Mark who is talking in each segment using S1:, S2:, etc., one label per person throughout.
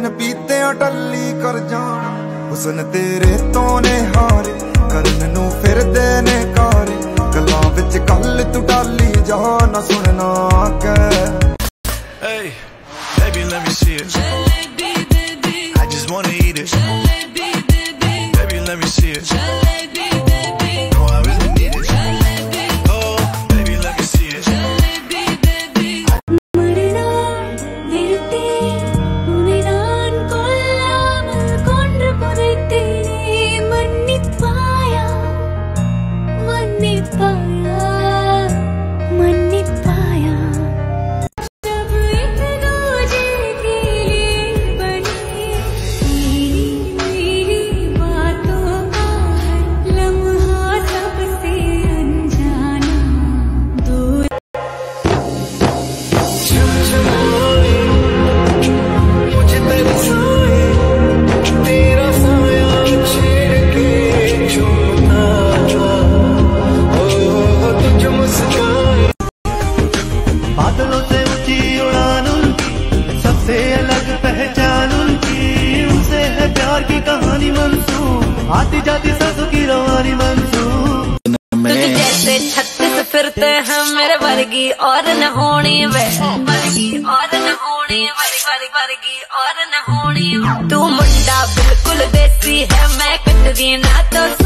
S1: ਦਿਨ ਪੀਤਿਆਂ ਟੱਲੀ ਕਰ ਜਾਣਾ ਹੁਸਨ ਤੇਰੇ ਤੋਂ ਨੇ ਹਾਰੇ ਕਰਨ ਨੂੰ ਫਿਰਦੇ ਨੇ ਕਾਰੇ ਗੱਲਾਂ ਵਿੱਚ ਕੱਲ ਤੂੰ ਡਾਲੀ ਜਾ ਨਾ ਸੁਣਨਾ ਕਹਿ
S2: Hey, baby, let me see it.
S3: Jalebi, baby.
S2: I just wanna eat it.
S3: Jalebi, baby.
S2: Baby, let me see it.
S3: Jalebi,
S4: आती जाती सासू की रवानी
S5: तुझे जैसे छत्तीस फिरते हैं मेरे वर्गी और न होनी वे। वर्गी और न होनी वर्गी वर्गी वर्गी और न होनी तू मुंडा बिल्कुल देसी है मैं कटरी ना तो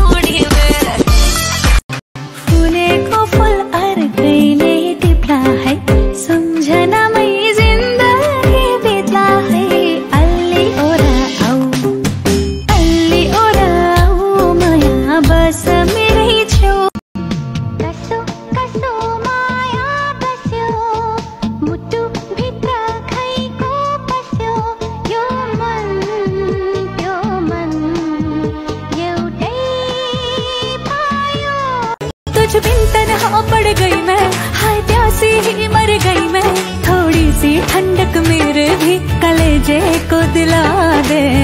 S3: पड़ गई मैं। हाय प्यासी ही मर गई मैं। थोड़ी सी ठंडक मेरे भी कलेजे को दिला दे।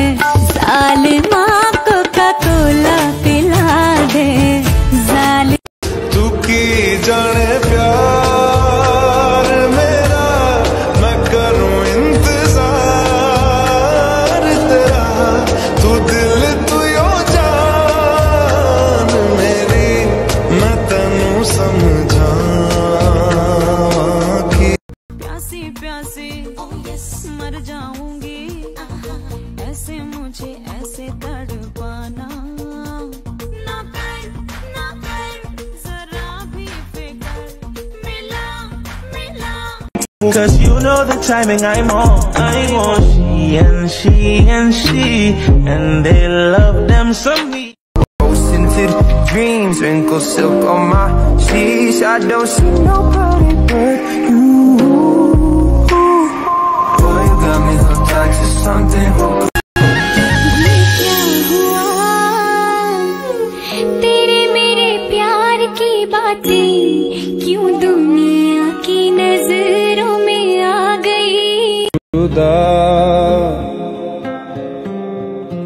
S4: Cause you know the timing I'm on I want she and she and she And they love them some me
S6: the dreams, wrinkle silk on my sheets. I don't see nobody but you.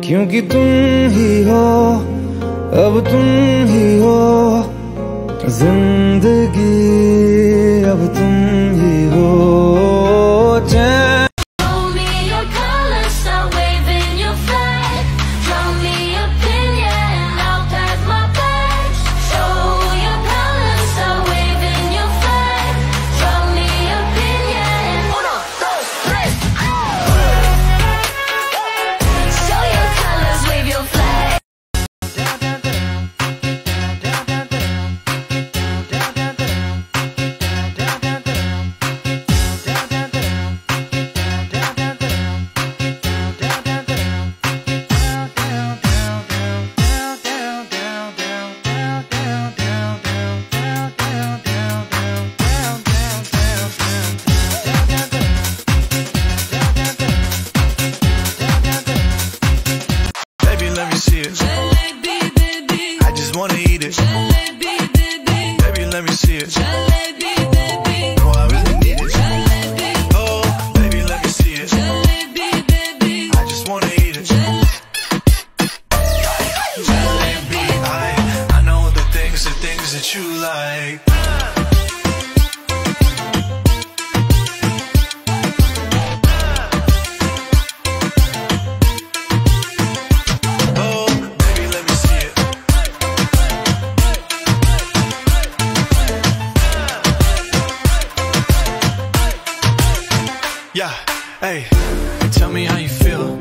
S1: क्योंकि तुम ही हो अब तुम ही हो ज़िंदगी।
S3: Yeah, hey, tell me
S2: how you feel.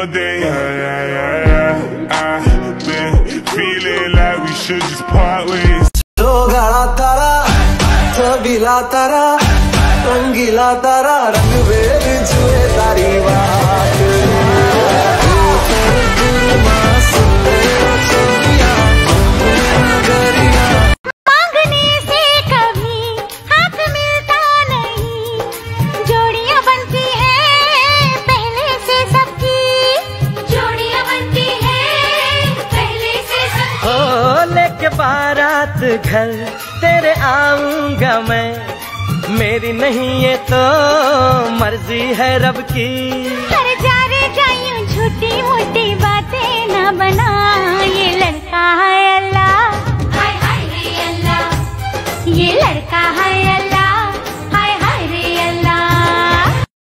S4: तारा रंगीला तारा रंग बेर जुए तारी बात।
S7: मांगने से कभी हाथ मिलता नहीं। जोड़ियाँ बनती है पहले से सबकी।
S3: जोड़ियाँ बनती है पहले से सब
S4: ओ लेके बारात घर तेरे आऊँगा मैं। मेरी नहीं ये तो मर्ज़ी है रब की। पर जा रे जाइयो छोटी मोटी बातें ना बना